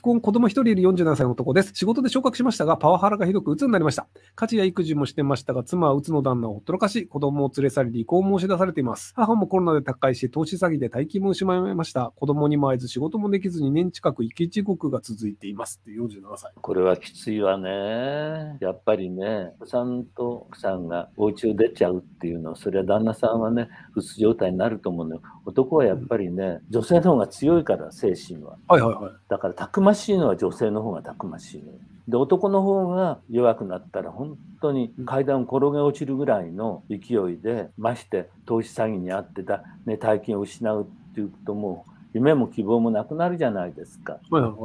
既婚、子供一人いる47歳の男です。仕事で昇格しましたが、パワハラがひどく鬱になりました。家事や育児もしてましたが、妻は鬱の旦那をほったらかし、子供を連れ去り離婚を申し出されています。母もコロナで他界し、投資詐欺で大金も失いました。子供にも会えず、仕事もできず2年近く生き地獄が続いています。って47歳。これはきついわね。やっぱりね、お子さんと奥さんがお家を出ちゃうっていうのは、それは旦那さんはね、うつ状態になると思うのよ。男はやっぱりね、女性の方が強いから、精神は。はいはいはい。だから、たくましいのは女性の方がたくましい。で、男の方が弱くなったら、本当に階段を転げ落ちるぐらいの勢いで、まして投資詐欺にあってた、ね、大金を失うっていうと、もう夢も希望もなくなるじゃないですか。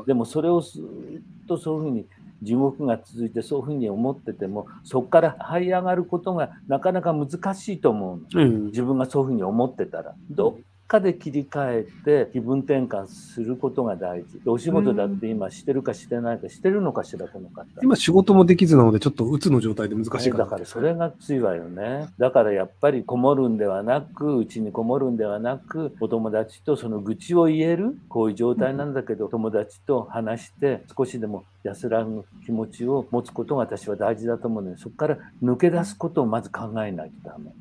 でもそれをずっとそういうふうに地獄が続いてそういうふうに思っててもそこから這い上がることがなかなか難しいと思うのうん。自分がそういうふうに思ってたらどっかで切り替えて気分転換することが大事。お仕事だって今してるかしてないかしてるのかしらこの方。今仕事もできずなので、ちょっと鬱の状態で難しいかな。だからそれがついわよね。だからやっぱりこもるんではなくうちにこもるんではなくお友達とその愚痴を言えるこういう状態なんだけど、友達と話して少しでも安らぐ気持ちを持つことが私は大事だと思うのでそこから抜け出すことをまず考えないとダメ。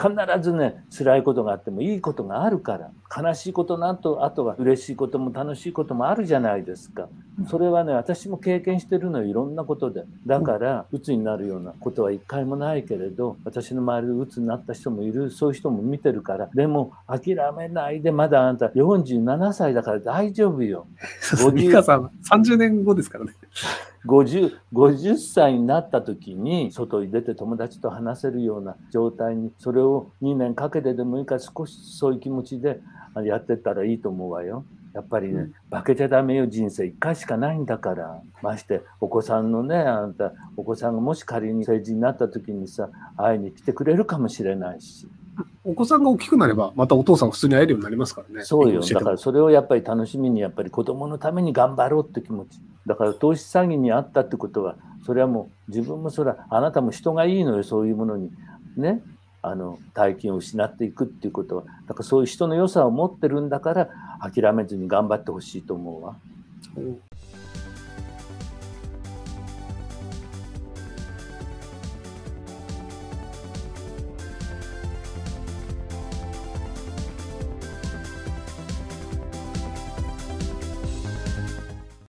必ずね辛いことがあってもいいことがあるから悲しいことの後あとは嬉しいことも楽しいこともあるじゃないですか。それはね私も経験してるのよいろんなことで。だから鬱になるようなことは一回もないけれど私の周りで鬱になった人もいるそういう人も見てるからでも諦めないでまだあんた47歳だから大丈夫よ。ミカさん、30年後ですからね。50, 50歳になった時に外に出て友達と話せるような状態にそれを2年かけてでもいいから少しそういう気持ちでやってったらいいと思うわよ。やっぱりね、負けちゃダメよ。人生1回しかないんだから。ましてお子さんのねあんたお子さんがもし仮に成人になった時にさ会いに来てくれるかもしれないしお子さんが大きくなれば、またお父さんが普通に会えるようになりますからね。そうよだからそれをやっぱり楽しみにやっぱり子供のために頑張ろうって気持ちだから投資詐欺にあったってことはそれはもう自分もそれはあなたも人がいいのよそういうものにねあの大金を失っていくっていうことはだからそういう人の良さを持ってるんだから諦めずに頑張ってほしいと思うわ。